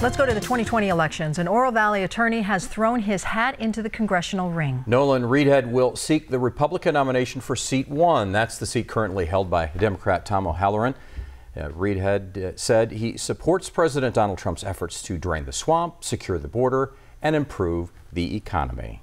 Let's go to the 2020 elections. An Oro Valley attorney has thrown his hat into the congressional ring. Nolan Reidhead will seek the Republican nomination for seat one. That's the seat currently held by Democrat Tom O'Halleran. Uh, Reidhead uh, said he supports President Donald Trump's efforts to drain the swamp, secure the border, and improve the economy.